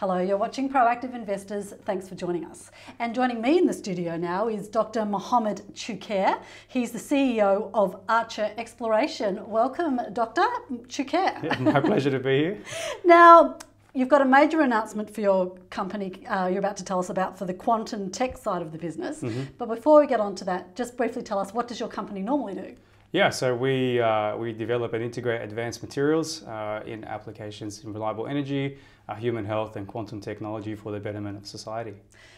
Hello, you're watching Proactive Investors. Thanks for joining us. And joining me in the studio now is Dr. Mohammad Choucair. He's the CEO of Archer Exploration. Welcome, Dr. Choucair. Yeah, my pleasure to be here. Now, You've got a major announcement for your company uh, you're about to tell us about for the quantum tech side of the business. Mm-hmm. But before we get on to that, just briefly tell us what does your company normally do? Yeah, so we, uh, we develop and integrate advanced materials uh, in applications in reliable energy, uh, human health, and quantum technology for the betterment of society.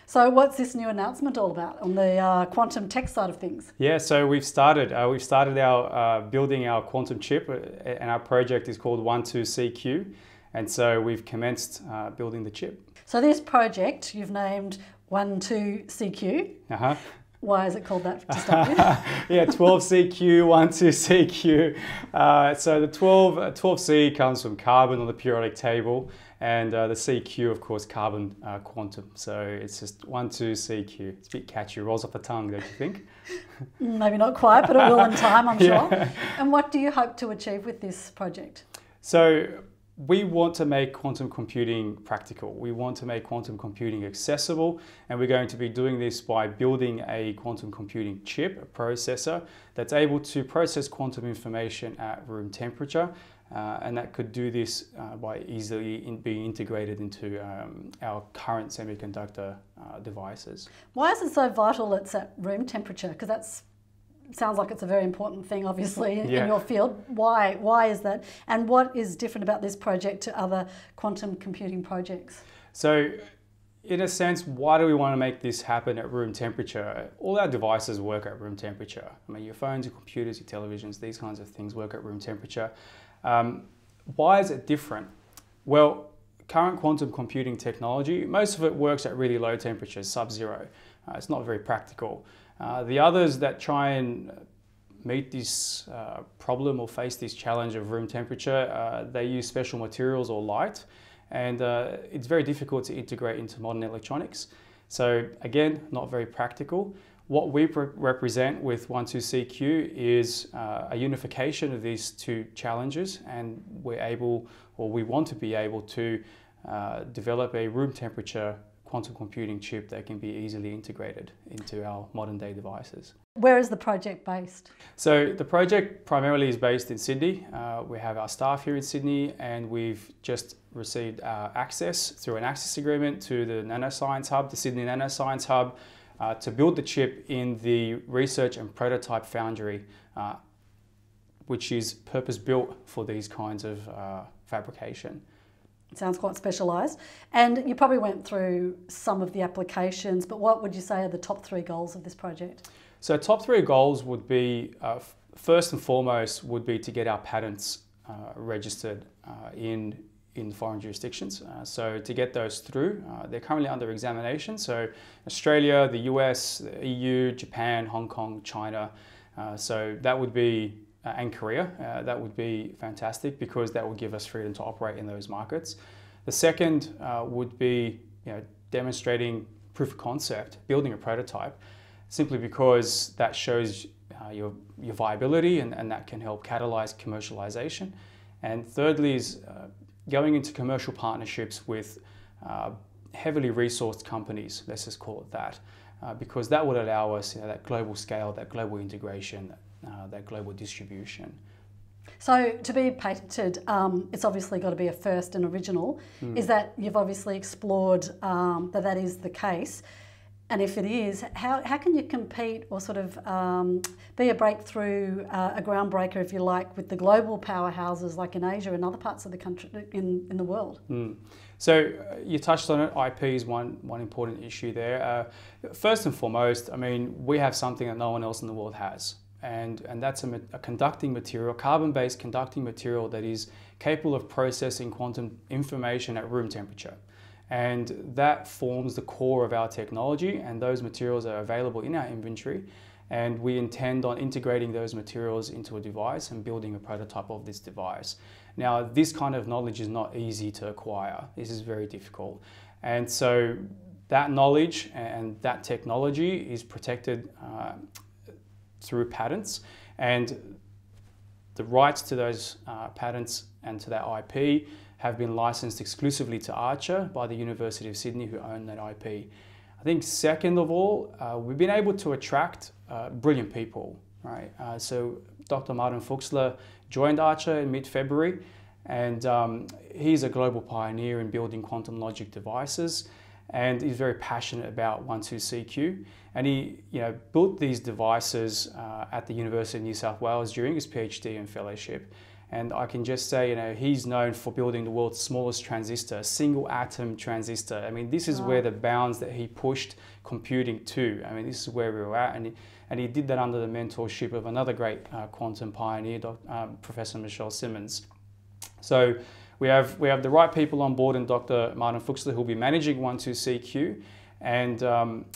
So, what's this new announcement all about on the uh, quantum tech side of things? Yeah, so we've started uh, we've started our uh, building our quantum chip, and our project is called One Two CQ, and so we've commenced building the chip. So, this project you've named one two CQ. Uh-huh. Why is it called that to start with? yeah, 12CQ, 12CQ. Uh, so the 12, 12C uh, comes from carbon on the periodic table, and uh, the CQ, of course, carbon uh, quantum. So it's just 12CQ. It's a bit catchy, rolls off the tongue, don't you think? Maybe not quite, but it will in time, I'm yeah. sure. And what do you hope to achieve with this project? So we want to make quantum computing practical. We want to make quantum computing accessible, and we're going to be doing this by building a quantum computing chip, a processor, that's able to process quantum information at room temperature. Uh, and that could do this uh, by easily in being integrated into um, our current semiconductor uh, devices. Why is it so vital it's at room temperature? Because that's sounds like it's a very important thing, obviously, yeah. in your field. Why? Why is that? And what is different about this project to other quantum computing projects? So, in a sense, why do we want to make this happen at room temperature? All our devices work at room temperature. I mean, your phones, your computers, your televisions, these kinds of things work at room temperature. Um, why is it different? Well, current quantum computing technology, most of it works at really low temperatures, sub-zero. Uh, it's not very practical. Uh, the others that try and meet this uh, problem or face this challenge of room temperature, uh, they use special materials or light, and uh, it's very difficult to integrate into modern electronics. So again, not very practical. What we represent with 12CQ is uh, a unification of these two challenges, and we're able, or we want to be able to develop a room temperature quantum computing chip that can be easily integrated into our modern day devices. Where is the project based? So the project primarily is based in Sydney. Uh, we have our staff here in Sydney and we've just received uh, access through an access agreement to the Nanoscience Hub, the Sydney Nanoscience Hub, uh, to build the chip in the research and prototype foundry, uh, which is purpose built for these kinds of uh, Sounds quite specialised. And you probably went through some of the applications, but what would you say are the top three goals of this project? So, top three goals would be uh, first and foremost would be to get our patents uh, registered uh, in in foreign jurisdictions. Uh, so to get those through, uh, they're currently under examination. So Australia, the US, the EU, Japan, Hong Kong, China. Uh, so that would be uh, and Korea. Uh, that would be fantastic because that would give us freedom to operate in those markets. The second uh, would be you know, demonstrating proof of concept, building a prototype, simply because that shows uh, your, your viability and, and that can help catalyze commercialization. And thirdly is uh, going into commercial partnerships with uh, heavily resourced companies, let's just call it that, because that would allow us you know, that global scale, that global integration, uh, that global distribution. So to be patented, um, it's obviously got to be a first and original. Mm. Is that you've obviously explored um, that that is the case? And if it is, how, how can you compete or sort of um, be a breakthrough, uh, a groundbreaker, if you like, with the global powerhouses like in Asia and other parts of the country, in, in the world? Mm. So uh, you touched on it, IP is one, one important issue there. Uh, first and foremost, I mean, we have something that no one else in the world has and, and that's a, a conducting material, carbon-based conducting material that is capable of processing quantum information at room temperature. And that forms the core of our technology and those materials are available in our inventory and we intend on integrating those materials into a device and building a prototype of this device. Now, this kind of knowledge is not easy to acquire. This is very difficult. And so that knowledge and that technology is protected uh, through patents and the rights to those uh, patents and to that IP have been licensed exclusively to Archer by the University of Sydney, who own that IP. I think second of all, uh, we've been able to attract uh, brilliant people, right? Uh, so Dr. Martin Fuechsle joined Archer in mid-February, and um, he's a global pioneer in building quantum logic devices, and he's very passionate about 12CQ. And he, you know, built these devices uh, at the University of New South Wales during his PhD and fellowship. And I can just say, you know, he's known for building the world's smallest transistor, single atom transistor. I mean, this is wow. where the bounds that he pushed computing to. I mean, this is where we were at. And he, and he did that under the mentorship of another great uh, quantum pioneer. Um, Professor Michelle Simmons. So we have, we have the right people on board and Dr. Martin Fuechsle who will be managing 12CQ. And um,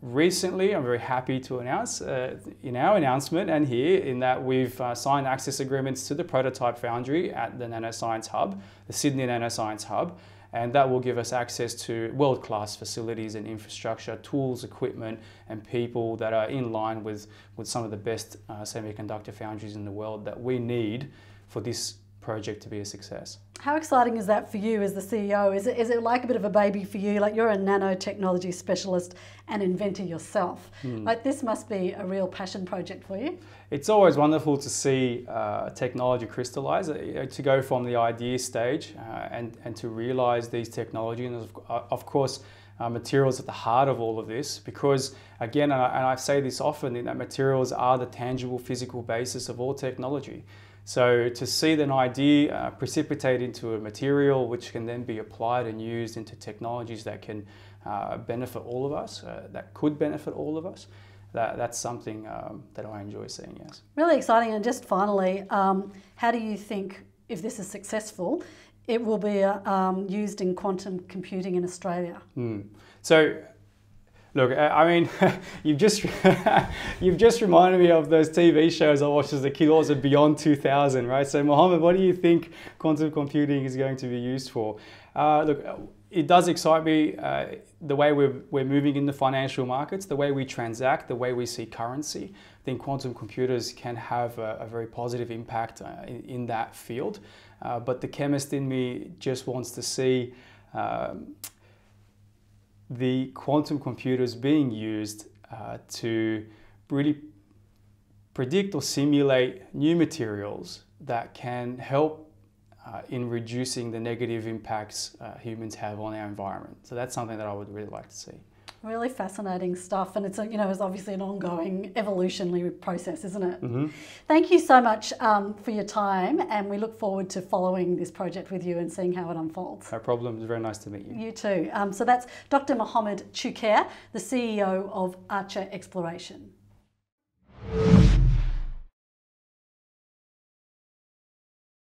recently, I'm very happy to announce uh, in our announcement and here in that we've uh, signed access agreements to the prototype foundry at the Nanoscience Hub, the Sydney Nanoscience Hub, and that will give us access to world-class facilities and infrastructure, tools, equipment, and people that are in line with, with some of the best uh, semiconductor foundries in the world that we need for this project to be a success. How exciting is that for you as the CEO? Is it, is it like a bit of a baby for you? Like you're a nanotechnology specialist and inventor yourself. Hmm. Like this must be a real passion project for you. It's always wonderful to see uh, technology crystallize, uh, to go from the idea stage uh, and, and to realize these technologies. And of, of course, uh, materials at the heart of all of this because again and I, and I, say this often that materials are the tangible physical basis of all technology so to see an idea uh, precipitate into a material which can then be applied and used into technologies that can uh, benefit all of us, uh, that could benefit all of us, that, that's something um, that I enjoy seeing, yes. Really exciting. And just finally, um, how do you think, if this is successful, it will be um, used in quantum computing in Australia? Mm. So Look, I mean, you've just you've just reminded me of those TV shows I watched as a kid. Also, Beyond 2000, right? So, Mohammad, what do you think quantum computing is going to be used for? Uh, look, it does excite me uh, the way we're, we're moving in the financial markets, the way we transact, the way we see currency. I think quantum computers can have a, a very positive impact uh, in, in, that field. Uh, but the chemist in me just wants to see. Um, the quantum computers being used uh, to really predict or simulate new materials that can help uh, in reducing the negative impacts uh, humans have on our environment. So that's something that I would really like to see. Really fascinating stuff, and it's a, you know it's obviously an ongoing evolutionary process, isn't it? Mm-hmm. Thank you so much um, for your time, and we look forward to following this project with you and seeing how it unfolds. No problem. It's very nice to meet you. You too. Um, so that's Dr. Mohammad Choucair, the CEO of Archer Exploration.